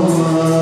Oh.